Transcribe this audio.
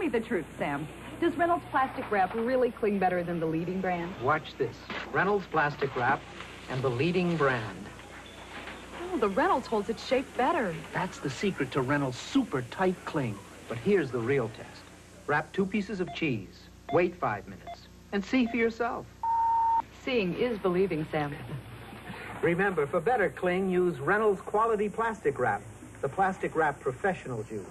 Me the truth, Sam. Does Reynolds plastic wrap really cling better than the leading brand? Watch this. Reynolds plastic wrap and the leading brand. Oh, the Reynolds holds its shape better. That's the secret to Reynolds' super tight cling. But here's the real test. Wrap two pieces of cheese, wait five minutes, and see for yourself. Seeing is believing, Sam. Remember, for better cling, use Reynolds quality plastic wrap, the plastic wrap professionals use.